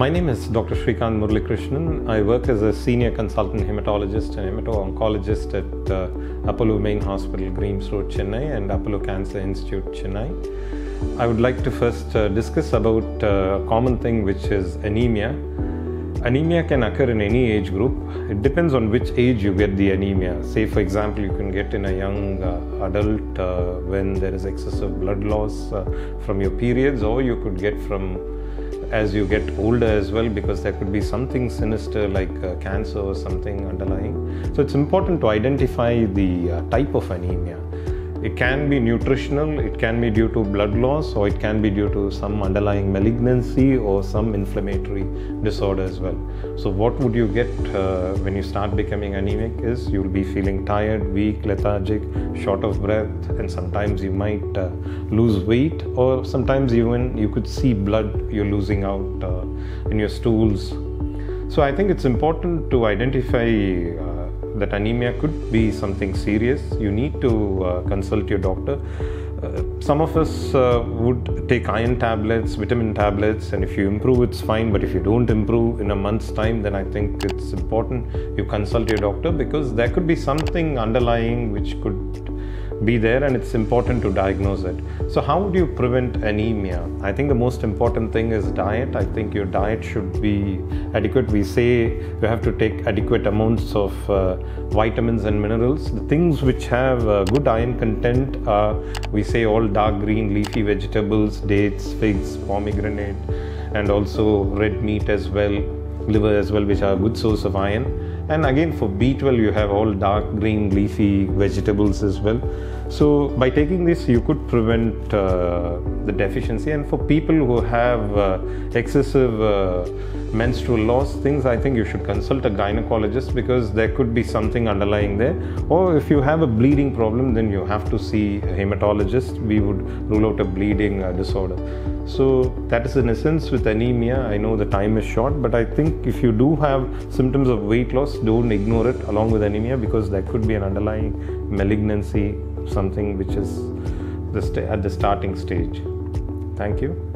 My name is Dr. Srikanth Muralikrishnan. I work as a senior consultant hematologist and hemato-oncologist at uh, Apollo Main Hospital, Greams Road, Chennai and Apollo Cancer Institute, Chennai. I would like to first uh, discuss about uh, a common thing which is anemia. Anemia can occur in any age group. It depends on which age you get the anemia. Say, for example, you can get in a young uh, adult uh, when there is excessive blood loss from your periods, or you could get from as you get older as well because there could be something sinister like uh, cancer or something underlying. So it's important to identify the uh, type of anemia. It can be nutritional, it can be due to blood loss, or it can be due to some underlying malignancy or some inflammatory disorder as well. So, what would you get uh, when you start becoming anemic is you'll be feeling tired, weak, lethargic, short of breath, and sometimes you might uh, lose weight, or sometimes even you could see blood you're losing out uh, in your stools. So, I think it's important to identify uh, that anemia could be something serious, you need to uh, consult your doctor. Uh, some of us uh, would take iron tablets, vitamin tablets, and if you improve, it's fine. But if you don't improve in a month's time, then I think it's important you consult your doctor because there could be something underlying which could be there and it's important to diagnose it. So, how do you prevent anemia? I think the most important thing is diet. I think your diet should be adequate. We say you have to take adequate amounts of uh, vitamins and minerals. The things which have uh, good iron content are, we say, all dark green leafy vegetables, dates, figs, pomegranate, and also red meat as well, liver as well, which are a good source of iron. And again for b12 you have all dark green leafy vegetables as well. So by taking this you could prevent uh, the deficiency. And for people who have uh, excessive uh, menstrual loss things i think you should consult a gynecologist because there could be something underlying there. Or if you have a bleeding problem then you have to see a hematologist. We would rule out a bleeding uh, disorder. So that is in essence with anemia. I know the time is short but i think if you do have symptoms of weight loss don't ignore it along with anemia because there could be an underlying malignancy, something which is at the starting stage. Thank you.